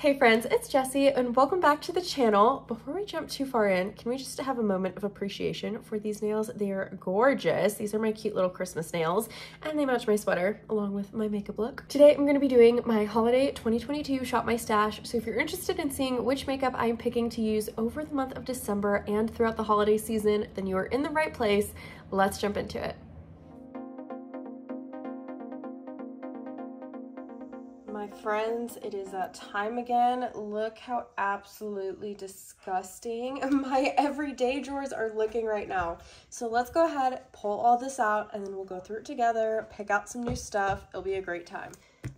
Hey friends, it's Jessi and welcome back to the channel. Before we jump too far in, can we just have a moment of appreciation for these nails? They are gorgeous. These are my cute little Christmas nails and they match my sweater along with my makeup look. Today I'm going to be doing my holiday 2022 shop my stash. So if you're interested in seeing which makeup I'm picking to use over the month of December and throughout the holiday season, then you are in the right place. Let's jump into it. Friends, it is that time again. Look how absolutely disgusting my everyday drawers are looking right now. So let's go ahead, pull all this out, and then we'll go through it together, pick out some new stuff. It'll be a great time.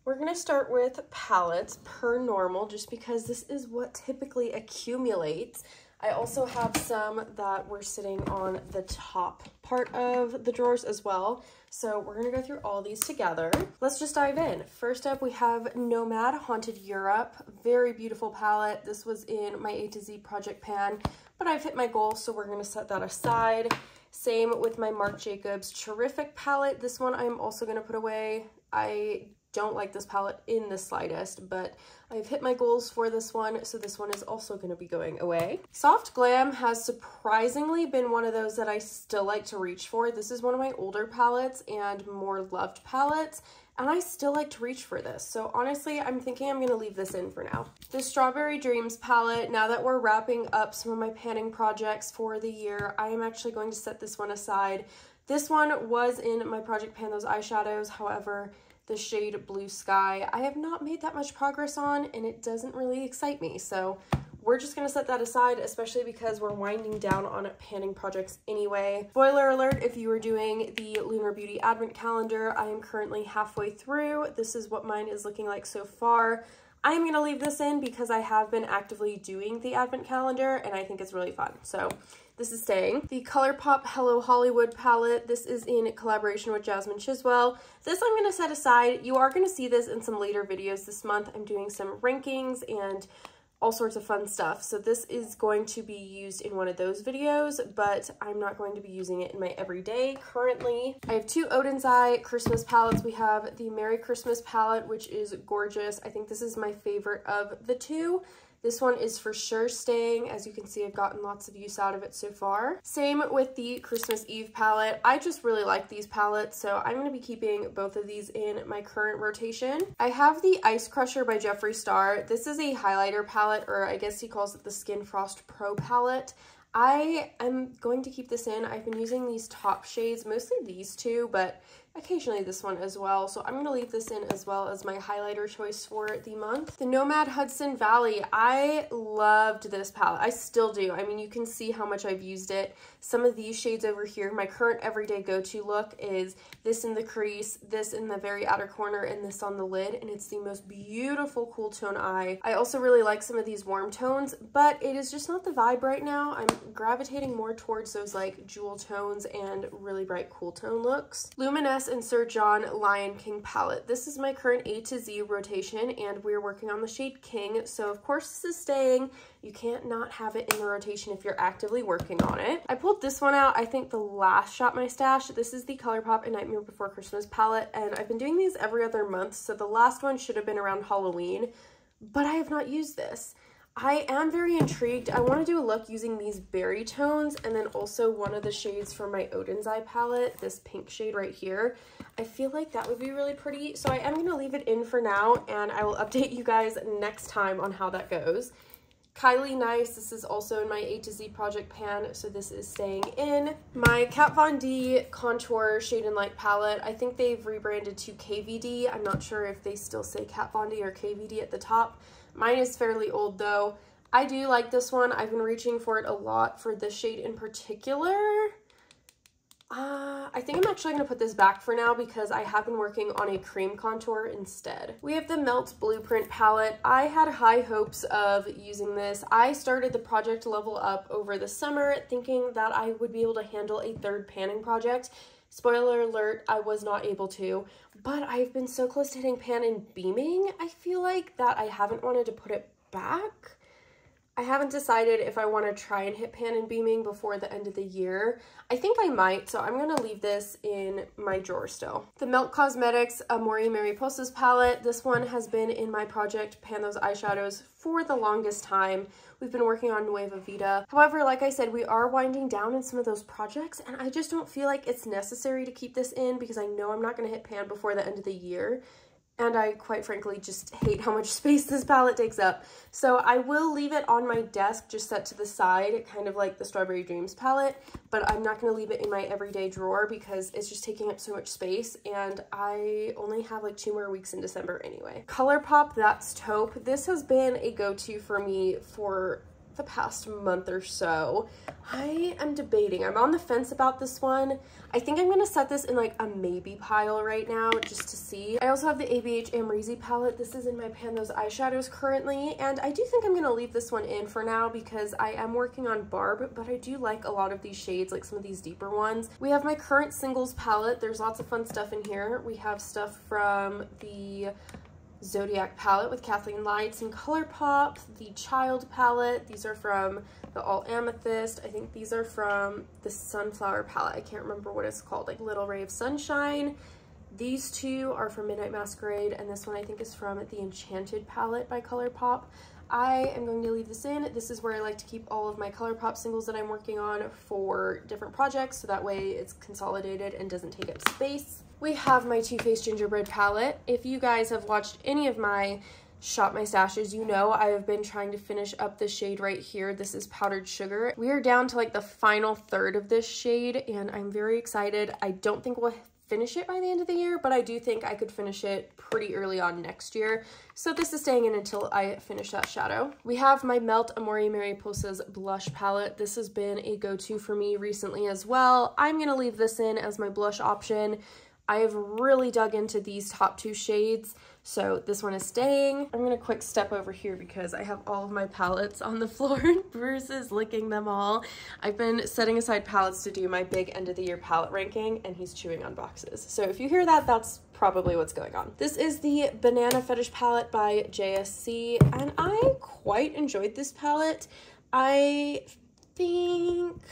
We're gonna start with palettes per normal, just because this is what typically accumulates. I also have some that were sitting on the top part of the drawers as well. So we're gonna go through all these together. Let's just dive in. First up, we have Nomad Haunted Europe. Very beautiful palette. This was in my A to Z project pan, but I've hit my goal, so we're gonna set that aside. Same with my Marc Jacobs Terrific palette. This one I'm also gonna put away. I don't like this palette in the slightest, but I've hit my goals for this one, so this one is also going to be going away. Soft Glam has surprisingly been one of those that I still like to reach for. This is one of my older palettes and more loved palettes, and I still like to reach for this. So honestly, I'm thinking I'm going to leave this in for now. The Strawberry Dreams palette, now that we're wrapping up some of my panning projects for the year, I am actually going to set this one aside. This one was in my Project Pan Those eyeshadows, however, the shade Blue Sky. I have not made that much progress on and it doesn't really excite me. So we're just going to set that aside, especially because we're winding down on panning projects anyway. Spoiler alert, if you were doing the Lunar Beauty Advent Calendar, I am currently halfway through. This is what mine is looking like so far. I am going to leave this in because I have been actively doing the Advent Calendar and I think it's really fun. So this is staying. The ColourPop Hello Hollywood palette. This is in collaboration with Jasmine Chiswell. This I'm going to set aside. You are going to see this in some later videos this month. I'm doing some rankings and all sorts of fun stuff. So this is going to be used in one of those videos, but I'm not going to be using it in my everyday currently. I have two Oden's Eye Christmas palettes. We have the Merry Christmas palette, which is gorgeous. I think this is my favorite of the two. This one is for sure staying. As you can see, I've gotten lots of use out of it so far. Same with the Christmas Eve palette. I just really like these palettes, so I'm going to be keeping both of these in my current rotation. I have the Ice Crusher by Jeffree Star. This is a highlighter palette, or I guess he calls it the Skin Frost Pro palette. I am going to keep this in. I've been using these top shades, mostly these two, but occasionally this one as well. So I'm going to leave this in as well as my highlighter choice for the month. The Nomad Hudson Valley. I loved this palette. I still do. I mean, you can see how much I've used it. Some of these shades over here, my current everyday go-to look is this in the crease, this in the very outer corner, and this on the lid. And it's the most beautiful cool tone eye. I also really like some of these warm tones, but it is just not the vibe right now. I'm gravitating more towards those like jewel tones and really bright cool tone looks. Luminess and Sir John Lion King palette. This is my current A to Z rotation and we're working on the shade King. So of course this is staying. You can't not have it in the rotation if you're actively working on it. I pulled this one out, I think the last Shop My Stash. This is the ColourPop A Nightmare Before Christmas palette and I've been doing these every other month. So the last one should have been around Halloween, but I have not used this. I am very intrigued. I want to do a look using these berry tones and then also one of the shades from my Oden's Eye palette, this pink shade right here. I feel like that would be really pretty. So I am going to leave it in for now and I will update you guys next time on how that goes. Kylie Nice, this is also in my A to Z project pan, so this is staying in. My Kat Von D Contour Shade and Light palette, I think they've rebranded to KVD. I'm not sure if they still say Kat Von D or KVD at the top. Mine is fairly old though. I do like this one. I've been reaching for it a lot for this shade in particular. Uh, I think I'm actually going to put this back for now because I have been working on a cream contour instead. We have the Melt Blueprint palette. I had high hopes of using this. I started the project level up over the summer thinking that I would be able to handle a third panning project. Spoiler alert, I was not able to, but I've been so close to hitting pan and beaming, I feel like, that I haven't wanted to put it back. I haven't decided if I want to try and hit pan and beaming before the end of the year. I think I might, so I'm going to leave this in my drawer still. The Melt Cosmetics Amore Mariposas palette. This one has been in my project Pan Those Eyeshadows for the longest time. We've been working on Nueva Vida. However, like I said, we are winding down in some of those projects, and I just don't feel like it's necessary to keep this in because I know I'm not going to hit pan before the end of the year and I quite frankly just hate how much space this palette takes up. So I will leave it on my desk just set to the side, kind of like the Strawberry Dreams palette, but I'm not going to leave it in my everyday drawer because it's just taking up so much space and I only have like two more weeks in December anyway. ColourPop That's Taupe. This has been a go-to for me for the past month or so. I am debating. I'm on the fence about this one. I think I'm going to set this in like a maybe pile right now just to see. I also have the ABH Amrezy palette. This is in my Pan Those eyeshadows currently. And I do think I'm going to leave this one in for now because I am working on Barb, but I do like a lot of these shades, like some of these deeper ones. We have my current singles palette. There's lots of fun stuff in here. We have stuff from the Zodiac palette with Kathleen Lights and ColourPop, the Child palette. These are from the All Amethyst. I think these are from the Sunflower palette. I can't remember what it's called, like Little Ray of Sunshine. These two are from Midnight Masquerade, and this one I think is from the Enchanted palette by ColourPop. I am going to leave this in. This is where I like to keep all of my ColourPop singles that I'm working on for different projects, so that way it's consolidated and doesn't take up space. We have my Too Faced Gingerbread palette. If you guys have watched any of my Shop My Stashes, you know I have been trying to finish up the shade right here. This is Powdered Sugar. We are down to like the final third of this shade and I'm very excited. I don't think we'll finish it by the end of the year, but I do think I could finish it pretty early on next year. So this is staying in until I finish that shadow. We have my Melt Amore Mariposas blush palette. This has been a go-to for me recently as well. I'm to leave this in as my blush option. I have really dug into these top two shades. So this one is staying. I'm gonna quick step over here because I have all of my palettes on the floor Bruce is licking them all. I've been setting aside palettes to do my big end of the year palette ranking and he's chewing on boxes. So if you hear that, that's probably what's going on. This is the Banana Fetish palette by JSC and I quite enjoyed this palette. I think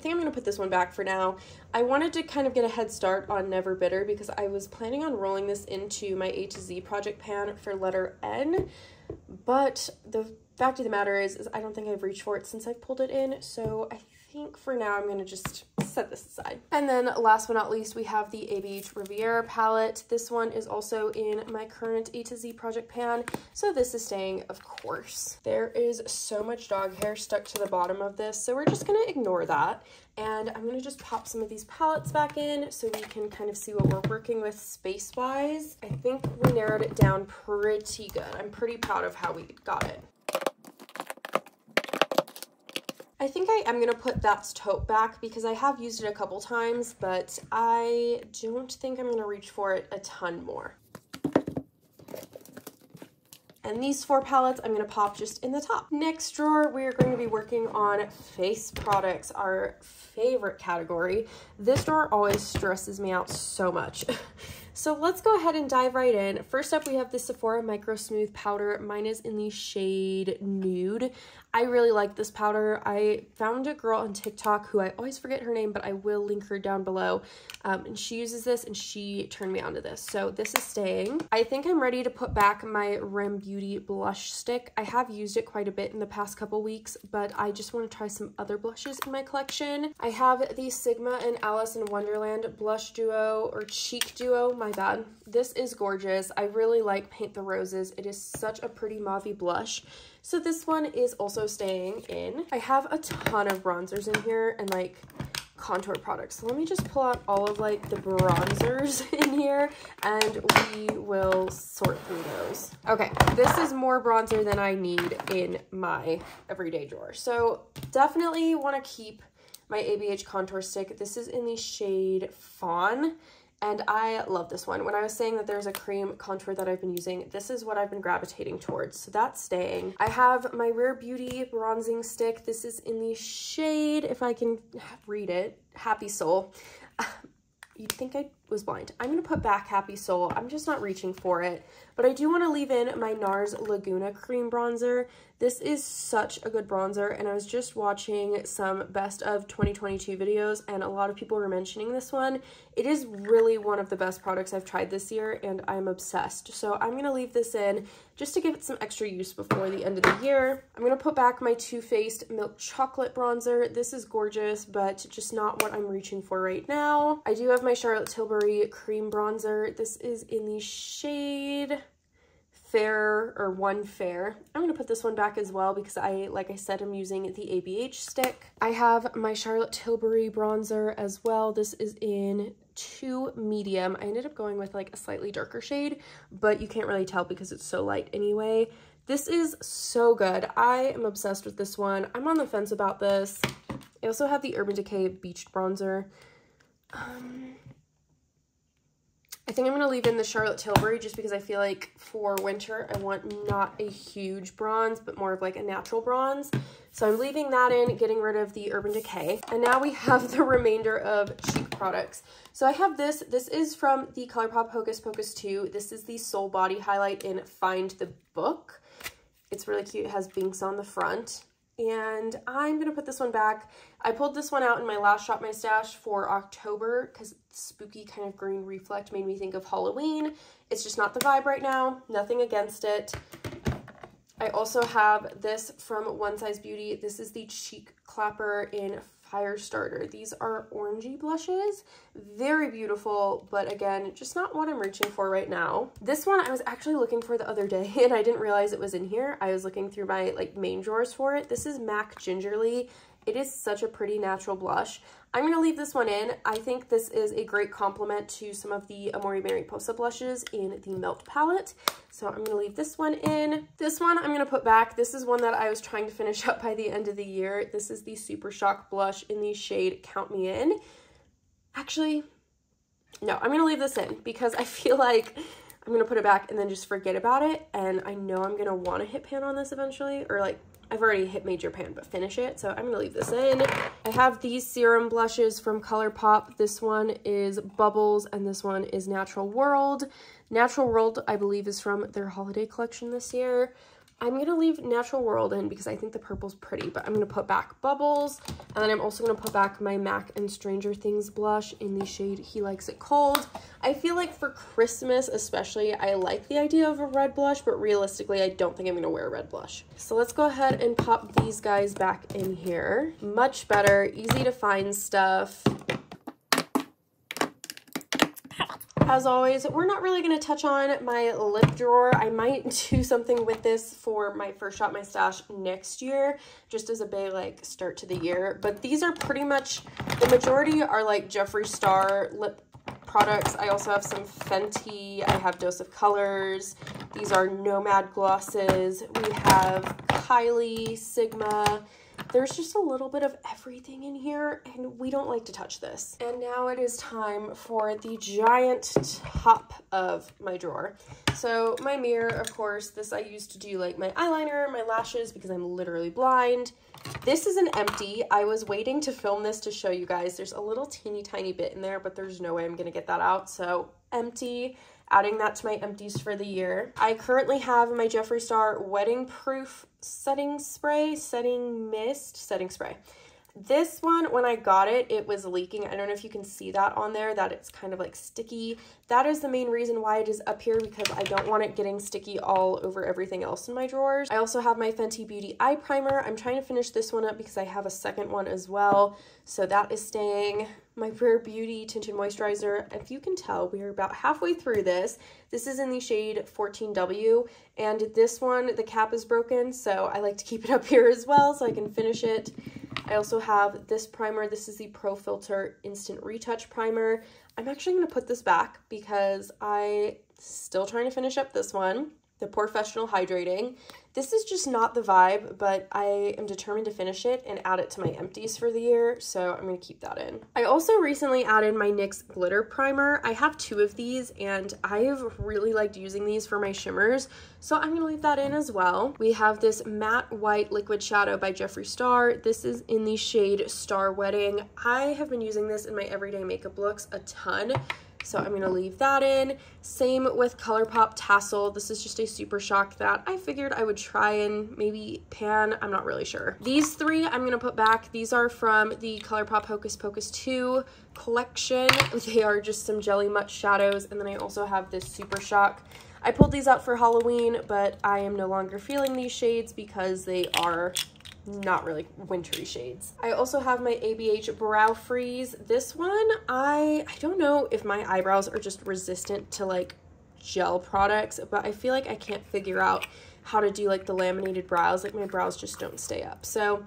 I think I'm going to put this one back for now. I wanted to kind of get a head start on Never Bitter because I was planning on rolling this into my A to Z project pan for letter N, but the fact of the matter is, is I don't think I've reached for it since I've pulled it in, so I think for now I'm going to just set this aside. And then last but not least, we have the ABH Riviera palette. This one is also in my current A to Z project pan, so this is staying, of course. There is so much dog hair stuck to the bottom of this, so we're just going to ignore that. And I'm going to just pop some of these palettes back in so we can kind of see what we're working with space-wise. I think we narrowed it down pretty good. I'm pretty proud of how we got it. I think I am going to put That's Taupe back because I have used it a couple times, but I don't think I'm going to reach for it a ton more. And these four palettes I'm going to pop just in the top. Next drawer, we're going to be working on face products, our favorite category. This drawer always stresses me out so much. So let's go ahead and dive right in. First up, we have the Sephora Micro Smooth Powder. Mine is in the shade Nude. I really like this powder. I found a girl on TikTok who I always forget her name, but I will link her down below. Um, and she uses this and she turned me onto this. So this is staying. I think I'm ready to put back my Rem Beauty blush stick. I have used it quite a bit in the past couple weeks, but I just want to try some other blushes in my collection. I have the Sigma and Alice in Wonderland blush duo or cheek duo, my bad. This is gorgeous. I really like Paint the Roses. It is such a pretty mauvey blush. So this one is also staying in. I have a ton of bronzers in here and like contour products. So let me just pull out all of like the bronzers in here and we will sort through those. Okay, this is more bronzer than I need in my everyday drawer. So definitely want to keep my ABH contour stick. This is in the shade Fawn and I love this one. When I was saying that there's a cream contour that I've been using, this is what I've been gravitating towards. So that's staying. I have my Rare Beauty bronzing stick. This is in the shade, if I can read it, Happy Soul. You'd think I'd was blind. I'm going to put back Happy Soul. I'm just not reaching for it. But I do want to leave in my NARS Laguna Cream Bronzer. This is such a good bronzer, and I was just watching some best of 2022 videos, and a lot of people were mentioning this one. It is really one of the best products I've tried this year, and I'm obsessed. So I'm going to leave this in just to give it some extra use before the end of the year. I'm going to put back my Too Faced Milk Chocolate Bronzer. This is gorgeous, but just not what I'm reaching for right now. I do have my Charlotte Tilbury Cream Bronzer. This is in the shade fair or one fair. I'm going to put this one back as well because I, like I said, I'm using the ABH stick. I have my Charlotte Tilbury bronzer as well. This is in two medium. I ended up going with like a slightly darker shade, but you can't really tell because it's so light anyway. This is so good. I am obsessed with this one. I'm on the fence about this. I also have the Urban Decay Beached Bronzer. Um, I think I'm going to leave in the Charlotte Tilbury just because I feel like for winter I want not a huge bronze but more of like a natural bronze. So I'm leaving that in, getting rid of the Urban Decay. And now we have the remainder of cheek products. So I have this. This is from the ColourPop Hocus Pocus 2. This is the Soul Body Highlight in Find the Book. It's really cute. It has Binx on the front and I'm to put this one back. I pulled this one out in my last Shop My Stash for October because spooky kind of green reflect made me think of Halloween. It's just not the vibe right now. Nothing against it. I also have this from One Size Beauty. This is the Cheek Clapper in Firestarter. These are orangey blushes. Very beautiful, but again, just not what I'm reaching for right now. This one I was actually looking for the other day and I didn't realize it was in here. I was looking through my like main drawers for it. This is MAC Gingerly. It is such a pretty natural blush. I'm going to leave this one in. I think this is a great complement to some of the Amore Mariposa blushes in the Melt palette. So I'm going to leave this one in. This one I'm going to put back. This is one that I was trying to finish up by the end of the year. This is the Super Shock blush in the shade Count Me In. Actually, no, I'm going to leave this in because I feel like I'm going to put it back and then just forget about it. And I know I'm going to want to hit pan on this eventually or like I've already hit major pan, but finish it. So I'm going to leave this in. I have these serum blushes from ColourPop. This one is Bubbles and this one is Natural World. Natural World, I believe, is from their holiday collection this year. I'm going to leave Natural World in because I think the purple's pretty, but I'm going to put back Bubbles. And then I'm also going to put back my MAC and Stranger Things blush in the shade He Likes It Cold. I feel like for Christmas especially, I like the idea of a red blush, but realistically, I don't think I'm going to wear a red blush. So let's go ahead and pop these guys back in here. Much better, easy to find stuff. As always, we're not really going to touch on my lip drawer. I might do something with this for my first shop my stash next year, just as a big like start to the year. But these are pretty much, the majority are like Jeffree Star lip products. I also have some Fenty. I have Dose of Colors. These are Nomad glosses. We have Kylie, Sigma, there's just a little bit of everything in here and we don't like to touch this. And now it is time for the giant top of my drawer. So my mirror, of course, this I used to do like my eyeliner, my lashes because I'm literally blind. This is an empty. I was waiting to film this to show you guys. There's a little teeny tiny bit in there, but there's no way I'm gonna get that out. So empty adding that to my empties for the year. I currently have my Jeffree Star Wedding Proof Setting Spray, Setting Mist, Setting Spray. This one, when I got it, it was leaking. I don't know if you can see that on there, that it's kind of like sticky. That is the main reason why it is up here because I don't want it getting sticky all over everything else in my drawers. I also have my Fenty Beauty Eye Primer. I'm trying to finish this one up because I have a second one as well. So that is staying. My Rare Beauty Tinted Moisturizer. If you can tell, we are about halfway through this. This is in the shade 14W, and this one, the cap is broken, so I like to keep it up here as well so I can finish it. I also have this primer. This is the Pro Filt'r Instant Retouch Primer. I'm actually going to put this back because I still trying to finish up this one the Professional Hydrating. This is just not the vibe, but I am determined to finish it and add it to my empties for the year, so I'm going to keep that in. I also recently added my NYX Glitter Primer. I have two of these, and I have really liked using these for my shimmers, so I'm going to leave that in as well. We have this Matte White Liquid Shadow by Jeffree Star. This is in the shade Star Wedding. I have been using this in my everyday makeup looks a ton So I'm going to leave that in. Same with ColourPop Tassel. This is just a Super Shock that I figured I would try and maybe pan. I'm not really sure. These three I'm going to put back. These are from the ColourPop Hocus Pocus 2 collection. They are just some Jelly Much shadows. And then I also have this Super Shock. I pulled these out for Halloween, but I am no longer feeling these shades because they are not really wintry shades. I also have my ABH Brow Freeze. This one, I, I don't know if my eyebrows are just resistant to like gel products, but I feel like I can't figure out how to do like the laminated brows. Like my brows just don't stay up. So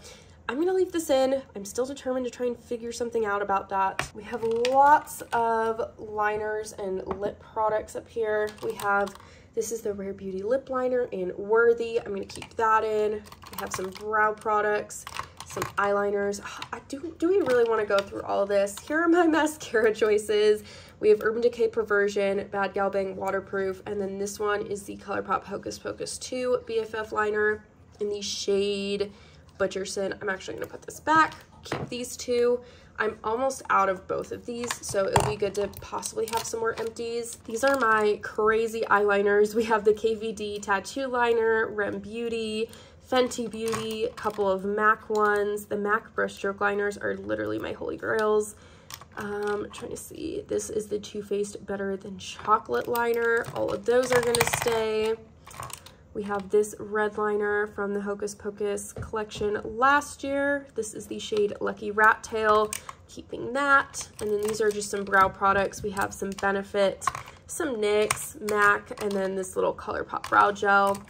I'm gonna leave this in. I'm still determined to try and figure something out about that. We have lots of liners and lip products up here. We have this is the Rare Beauty Lip Liner in Worthy. I'm going to keep that in. We have some brow products, some eyeliners. Ah, I do, do we really want to go through all this? Here are my mascara choices. We have Urban Decay Perversion, Bad Gal Bang Waterproof, and then this one is the ColourPop Hocus Pocus 2 BFF liner in the shade Butcherson. I'm actually going to put this back, keep these two. I'm almost out of both of these, so it'll be good to possibly have some more empties. These are my crazy eyeliners. We have the KVD Tattoo Liner, Rem Beauty, Fenty Beauty, a couple of MAC ones. The MAC brushstroke liners are literally my holy grails. Um, trying to see. This is the Too Faced Better Than Chocolate liner. All of those are going to stay. We have this red liner from the Hocus Pocus collection last year. This is the shade Lucky Rat Tail, keeping that. And then these are just some brow products. We have some Benefit, some NYX, MAC, and then this little ColourPop brow gel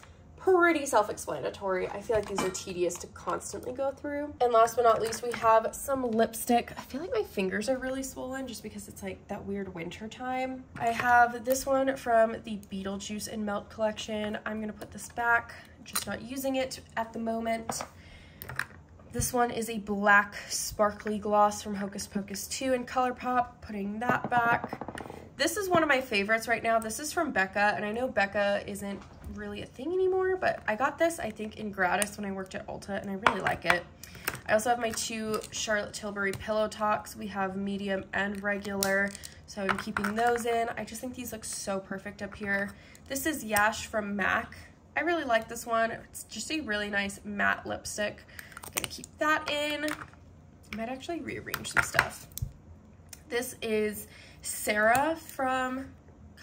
pretty self-explanatory. I feel like these are tedious to constantly go through. And last but not least, we have some lipstick. I feel like my fingers are really swollen just because it's like that weird winter time. I have this one from the Beetlejuice and Melt collection. I'm gonna put this back, just not using it at the moment. This one is a black sparkly gloss from Hocus Pocus 2 in ColourPop, putting that back. This is one of my favorites right now. This is from Becca, and I know Becca isn't really a thing anymore, but I got this, I think, in gratis when I worked at Ulta, and I really like it. I also have my two Charlotte Tilbury Pillow Talks. We have medium and regular, so I'm keeping those in. I just think these look so perfect up here. This is Yash from MAC. I really like this one. It's just a really nice matte lipstick. I'm gonna keep that in. I might actually rearrange some stuff. This is Sarah from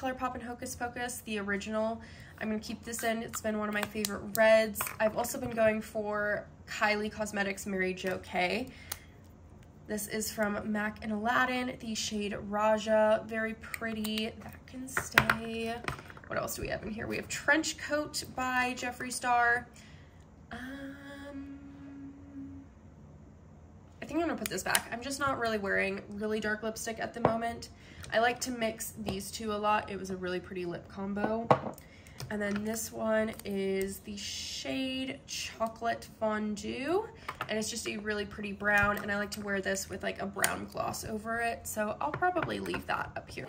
ColourPop and Hocus Pocus, the original. I'm going to keep this in. It's been one of my favorite reds. I've also been going for Kylie Cosmetics Mary Jo K. This is from MAC and Aladdin, the shade Raja. Very pretty. That can stay. What else do we have in here? We have Trench Coat by Jeffree Star. Um, I think I'm going to put this back. I'm just not really wearing really dark lipstick at the moment. I like to mix these two a lot. It was a really pretty lip combo. And then this one is the shade Chocolate Fondue. And it's just a really pretty brown. And I like to wear this with like a brown gloss over it. So I'll probably leave that up here.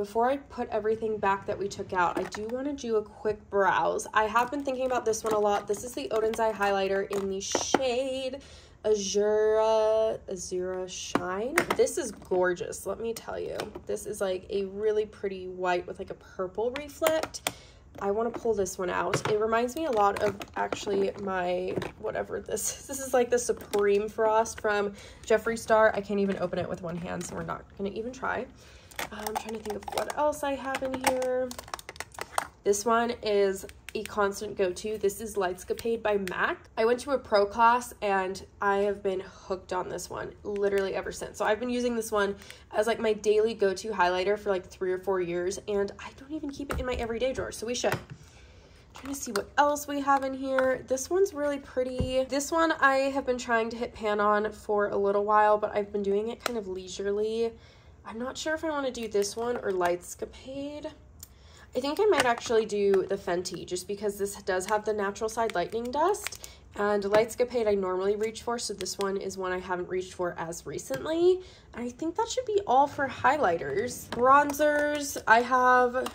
Before I put everything back that we took out, I do want to do a quick browse. I have been thinking about this one a lot. This is the Oden's Eye Highlighter in the shade Azura, Azura Shine. This is gorgeous, let me tell you. This is like a really pretty white with like a purple reflect. I want to pull this one out. It reminds me a lot of actually my, whatever this is. This is like the Supreme Frost from Jeffree Star. I can't even open it with one hand, so we're not going to even try. Um, I'm trying to think of what else I have in here. This one is a constant go-to. This is Lightscapade by MAC. I went to a pro class and I have been hooked on this one literally ever since. So I've been using this one as like my daily go-to highlighter for like three or four years and I don't even keep it in my everyday drawer, so we should. trying to see what else we have in here. This one's really pretty. This one I have been trying to hit pan on for a little while, but I've been doing it kind of leisurely I'm not sure if I want to do this one or Lightscapade. I think I might actually do the Fenty just because this does have the natural side lightning dust and Lightscapade I normally reach for, so this one is one I haven't reached for as recently. I think that should be all for highlighters. Bronzers, I have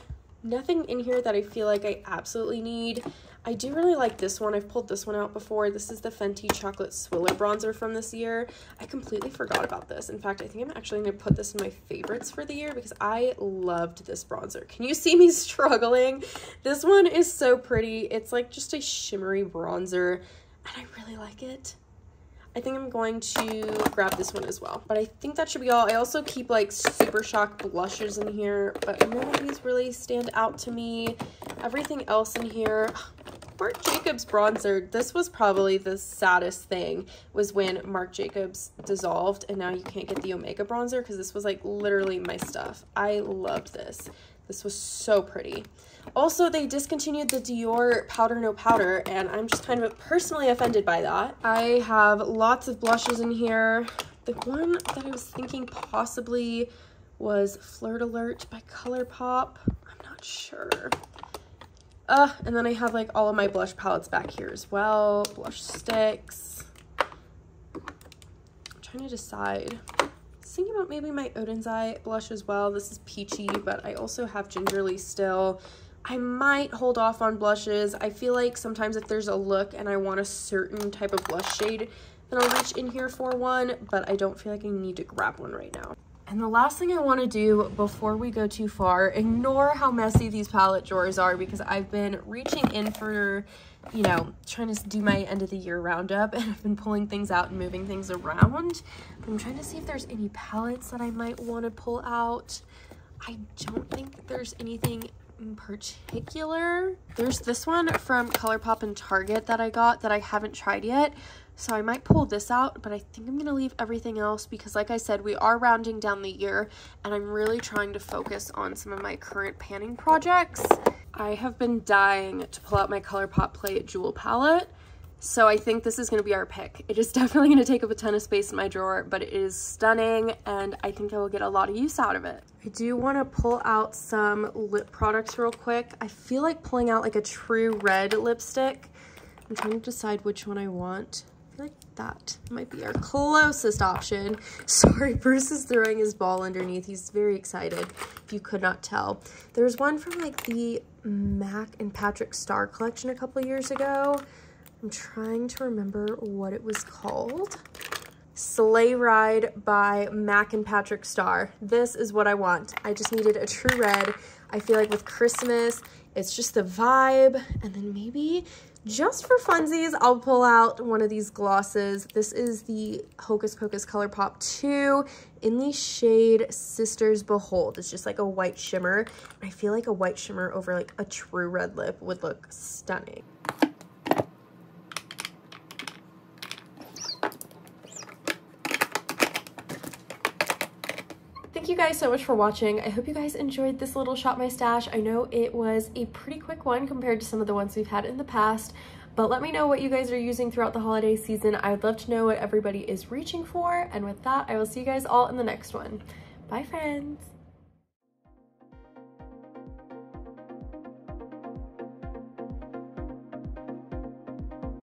Nothing in here that I feel like I absolutely need. I do really like this one. I've pulled this one out before. This is the Fenty Chocolate Swiller Bronzer from this year. I completely forgot about this. In fact, I think I'm actually going to put this in my favorites for the year because I loved this bronzer. Can you see me struggling? This one is so pretty. It's like just a shimmery bronzer and I really like it. I think I'm going to grab this one as well. But I think that should be all. I also keep like Super Shock blushes in here, but none of these really stand out to me. Everything else in here, Marc Jacobs bronzer, this was probably the saddest thing was when Marc Jacobs dissolved and now you can't get the Omega bronzer because this was like literally my stuff. I loved this. This was so pretty. Also, they discontinued the Dior Powder No Powder, and I'm just kind of personally offended by that. I have lots of blushes in here. The one that I was thinking possibly was Flirt Alert by ColourPop. I'm not sure. Uh, and then I have like all of my blush palettes back here as well. Blush sticks. I'm trying to decide thinking about maybe my Oden's Eye blush as well. This is peachy, but I also have Gingerly still. I might hold off on blushes. I feel like sometimes if there's a look and I want a certain type of blush shade, then I'll reach in here for one, but I don't feel like I need to grab one right now. And the last thing I want to do before we go too far, ignore how messy these palette drawers are because I've been reaching in for, you know, trying to do my end of the year roundup and I've been pulling things out and moving things around. I'm trying to see if there's any palettes that I might want to pull out. I don't think there's anything in particular. There's this one from ColourPop and Target that I got that I haven't tried yet. So I might pull this out, but I think I'm going to leave everything else because like I said, we are rounding down the year and I'm really trying to focus on some of my current panning projects. I have been dying to pull out my ColourPop Play Jewel palette. So I think this is going to be our pick. It is definitely going to take up a ton of space in my drawer, but it is stunning and I think I will get a lot of use out of it. I do want to pull out some lip products real quick. I feel like pulling out like a true red lipstick. I'm trying to decide which one I want that might be our closest option. Sorry, Bruce is throwing his ball underneath. He's very excited, if you could not tell. There's one from like the Mac and Patrick Starrr collection a couple years ago. I'm trying to remember what it was called. Sleigh Ride by Mac and Patrick Starrr. This is what I want. I just needed a true red. I feel like with Christmas, it's just the vibe. And then maybe just for funsies, I'll pull out one of these glosses. This is the Hocus Pocus ColourPop 2 in the shade Sisters Behold. It's just like a white shimmer. I feel like a white shimmer over like a true red lip would look stunning. You guys so much for watching. I hope you guys enjoyed this little Shop My Stash. I know it was a pretty quick one compared to some of the ones we've had in the past, but let me know what you guys are using throughout the holiday season. I would love to know what everybody is reaching for. And with that, I will see you guys all in the next one. Bye, friends.